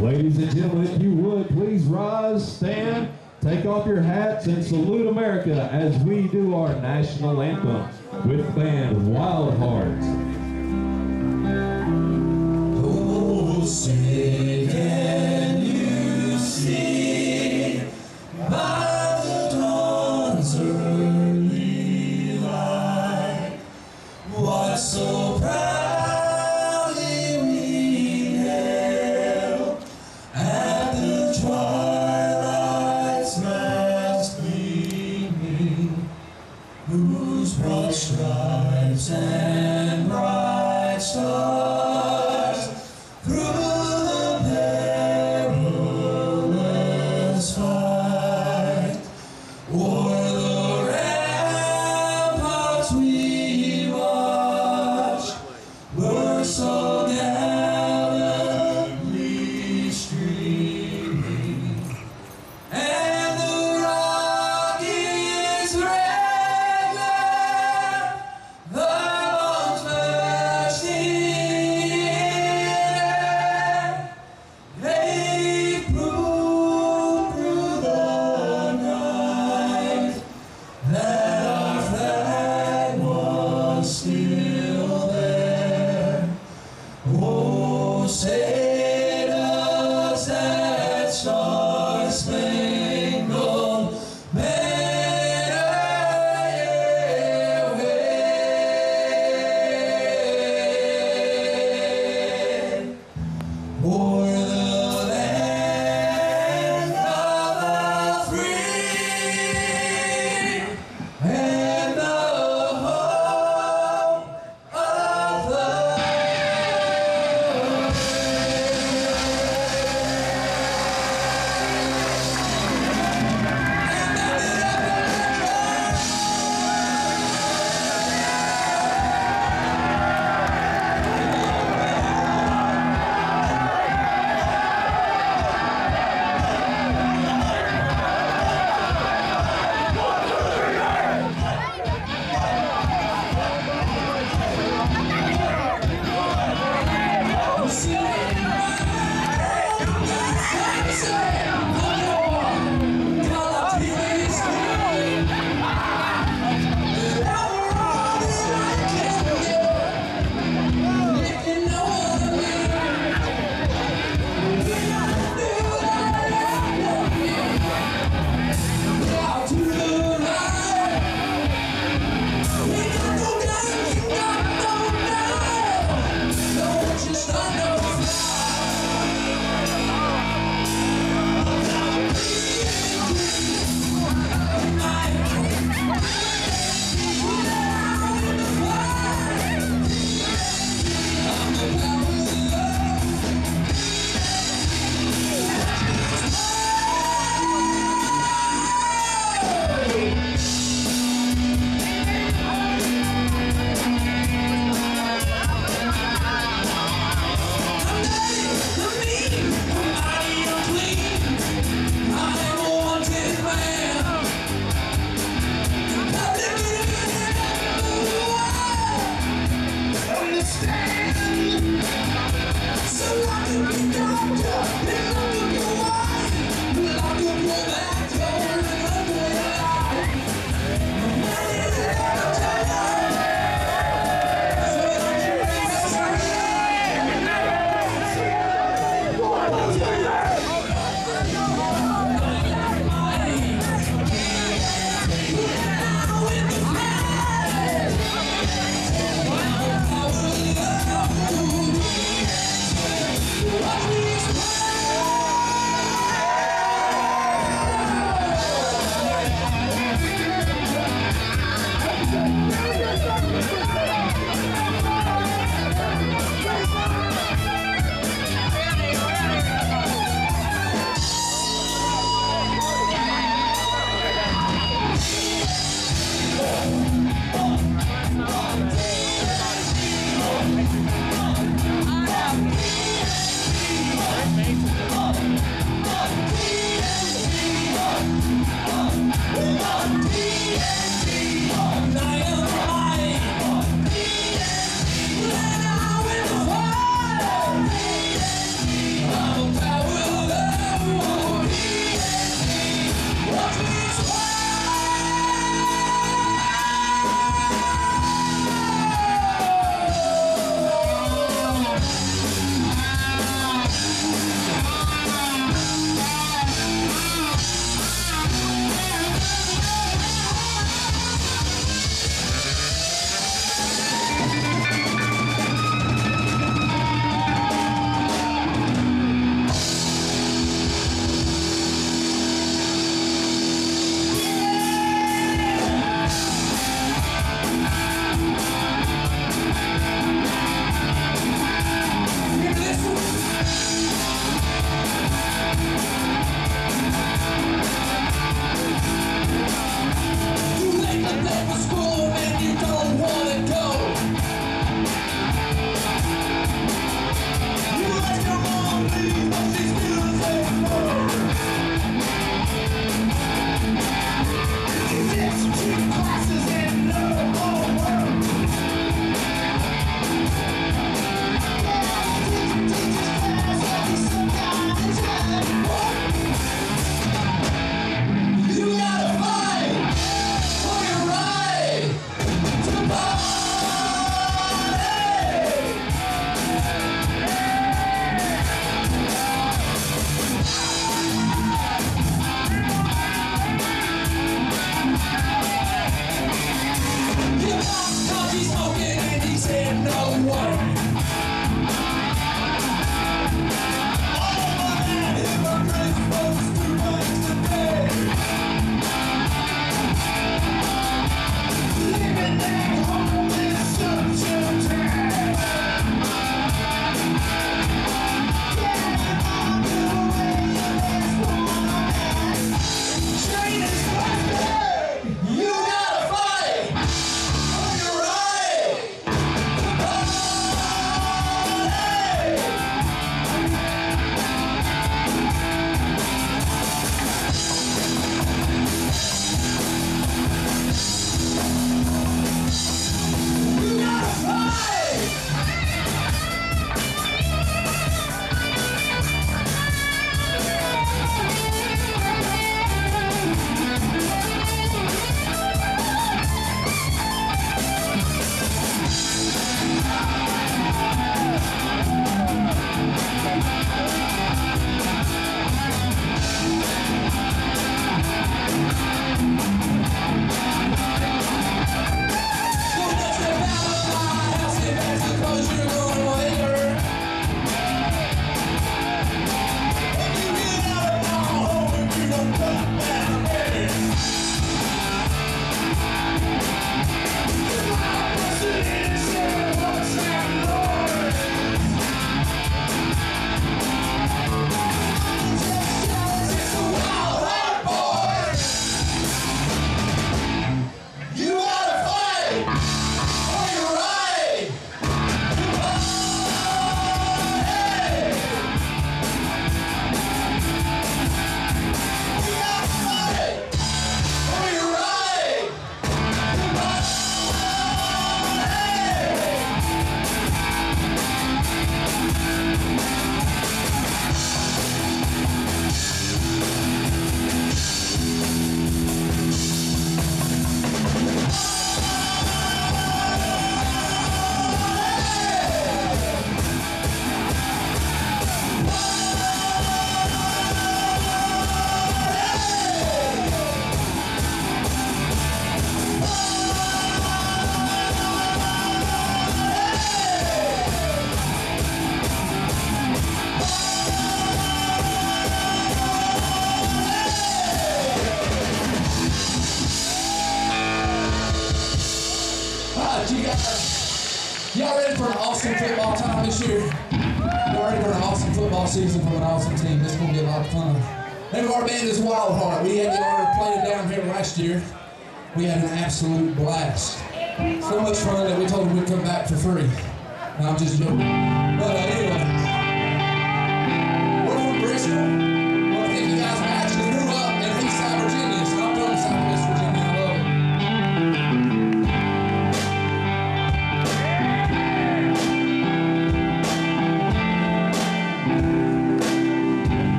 Ladies and gentlemen, if you would, please rise, stand, take off your hats, and salute America as we do our national anthem with band Wyldehearts. Oh,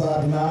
sabe nada.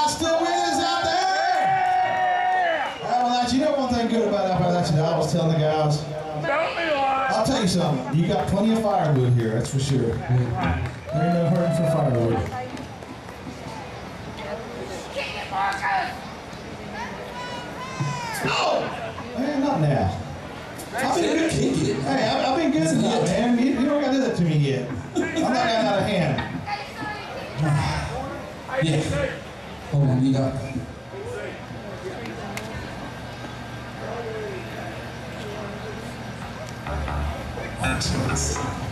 Guys still with us out there? Appalachia, you know one thing good about Appalachia, I was telling the guys, Don't be lying. I'll tell you something, you got plenty of firewood here, that's for sure. There ain't no hurting for firewood. Oh! Man, not now. I've been good. Hey, I've, been good enough, man. You, you don't gotta do that to me yet. I'm not getting out of hand. Yeah. この2月ありが？とうございます。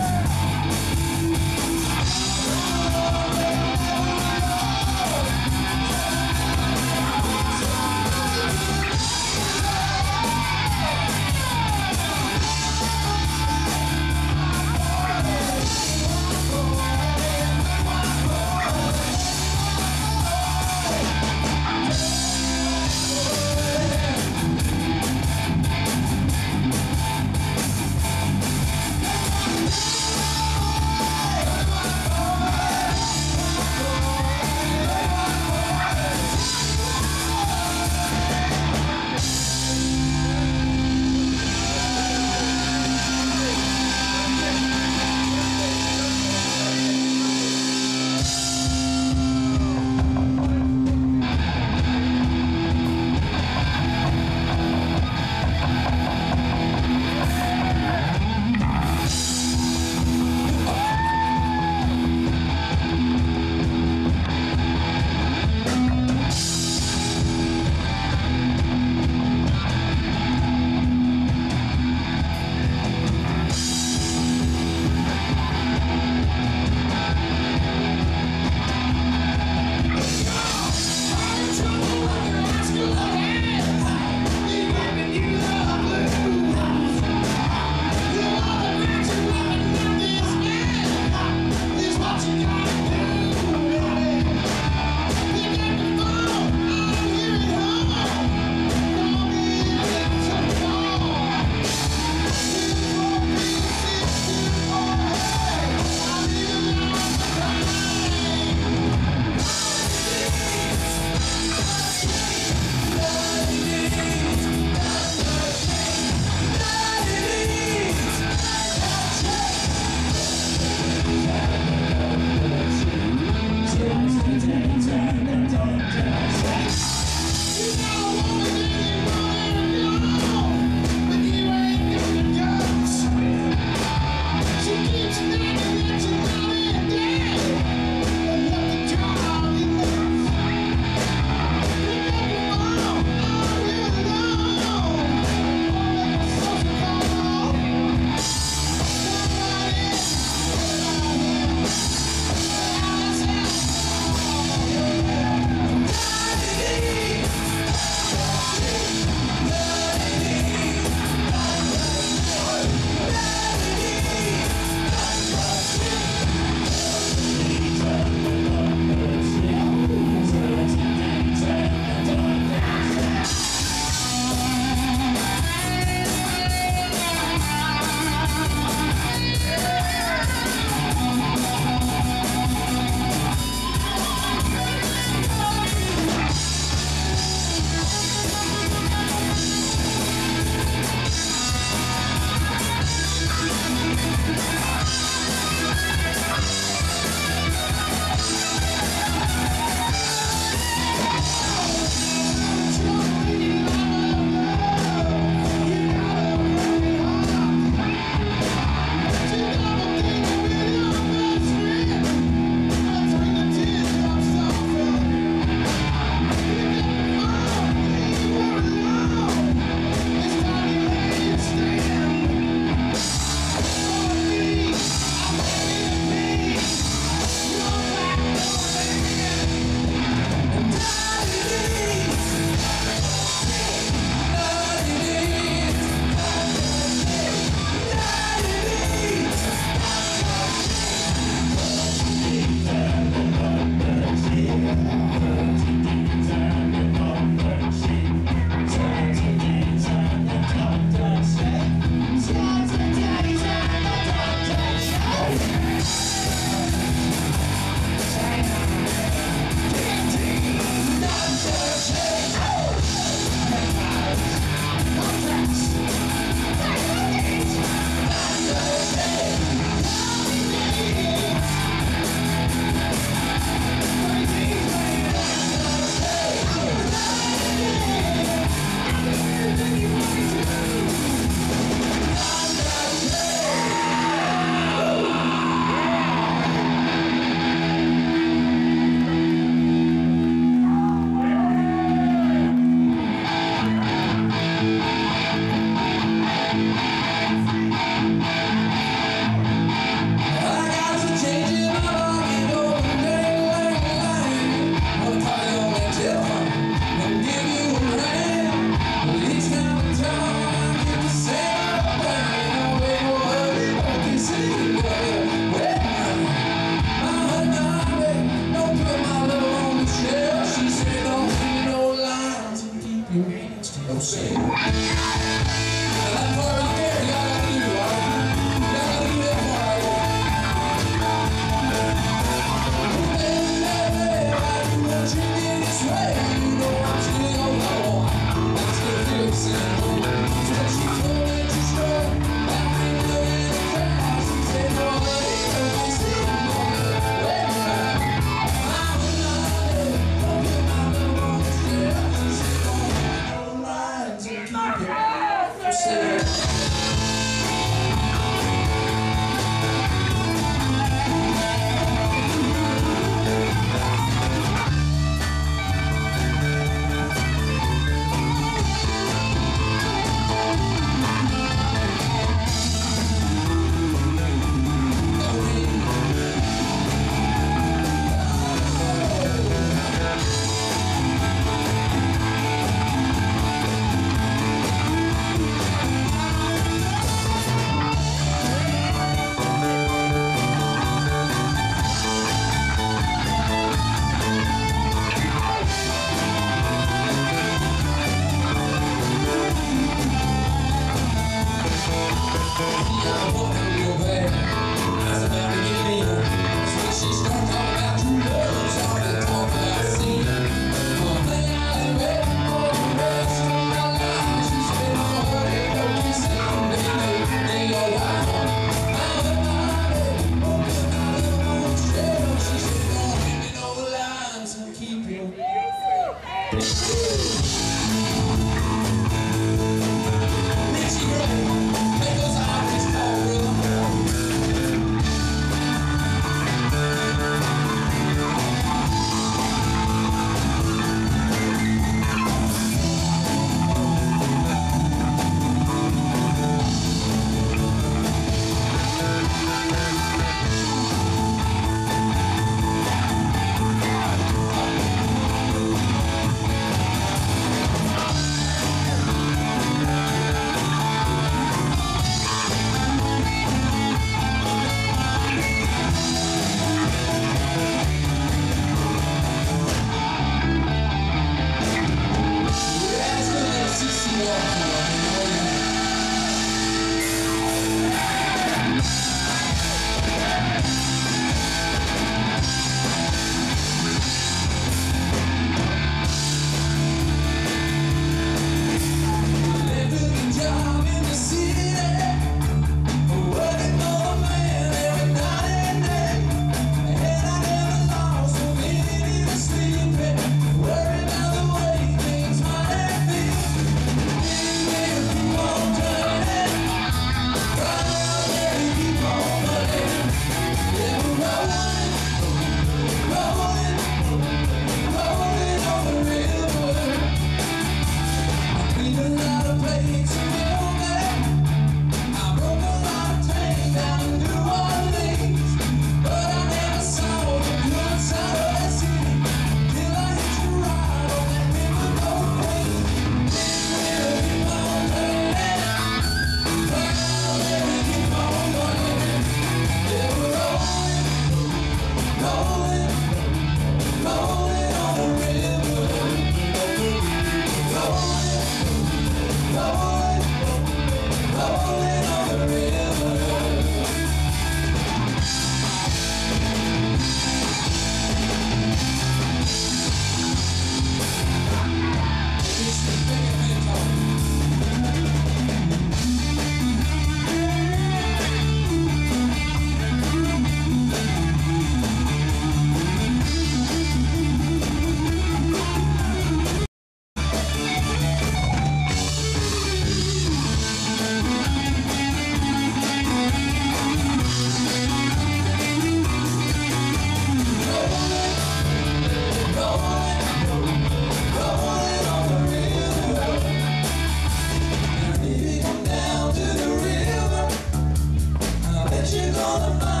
all about.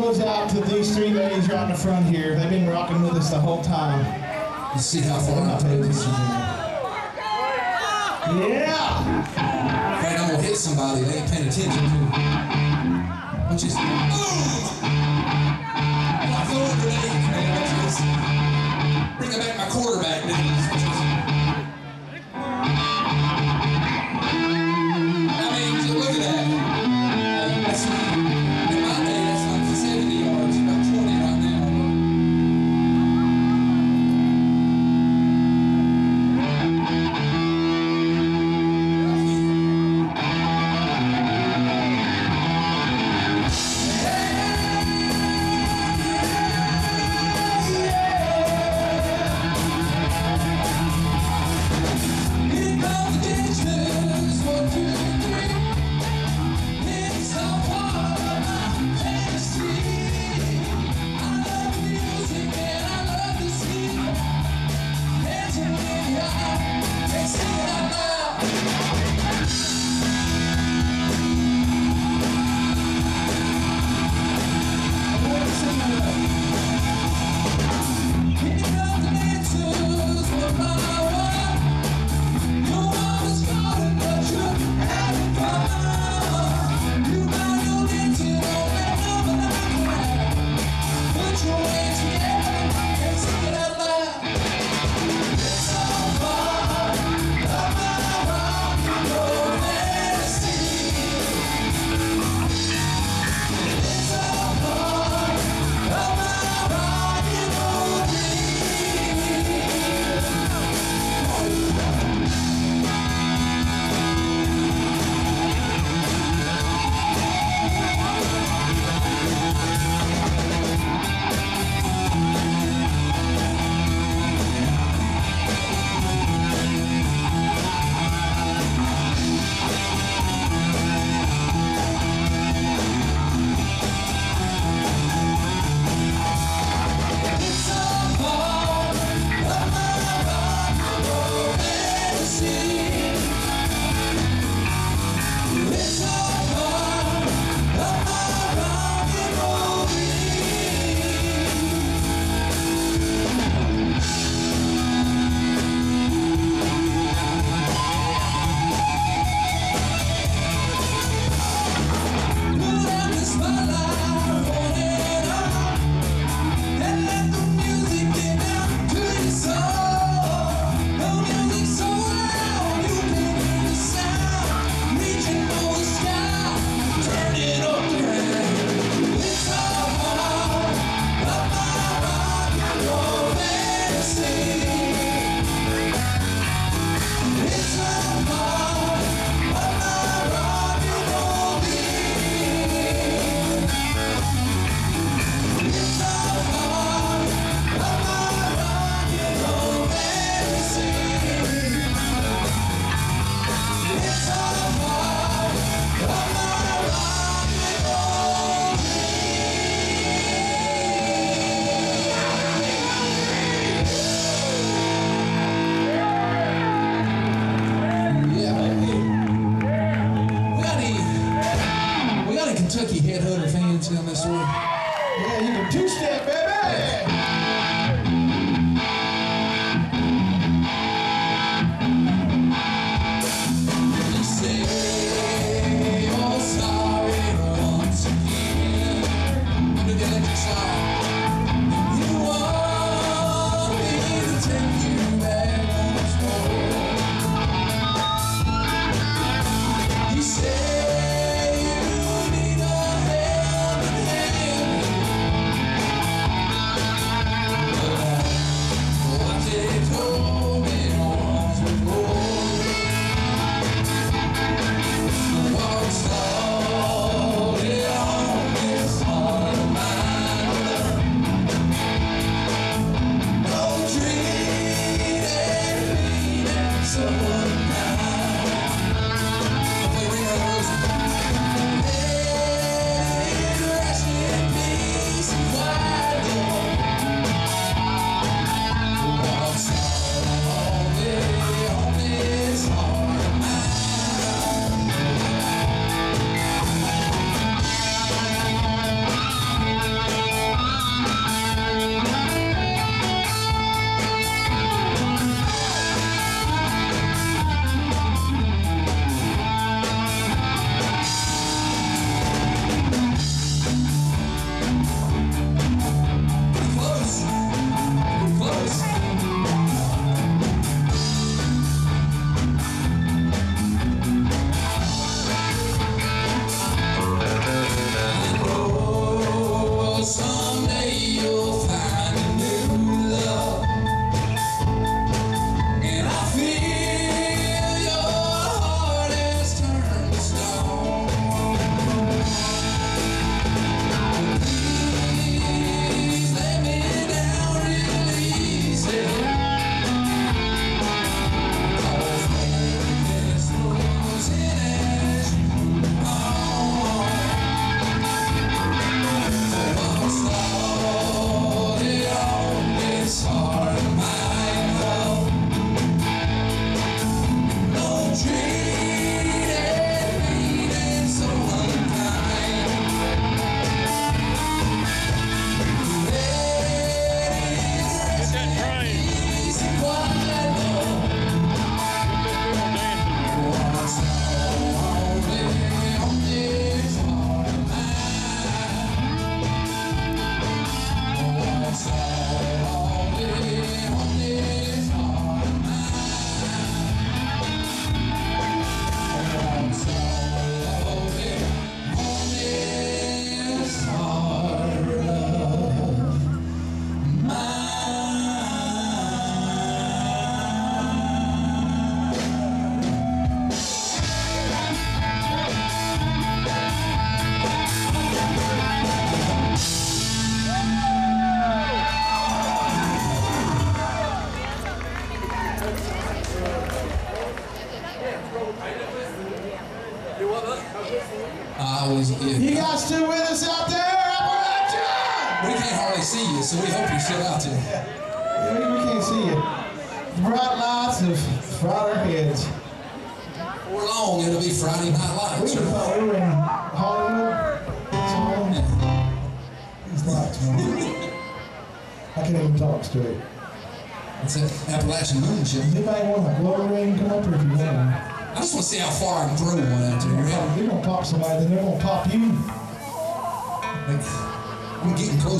goes out to these three ladies right in the front here. They've been rocking with us the whole time. Let's see how far my take this again. Yeah! Right, I'm gonna hit somebody. They ain't paying attention to. Which is.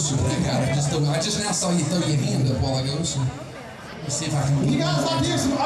swear to God, I just, I just now saw you throw your hand up while I go. So let's see if I can. You guys like to hear some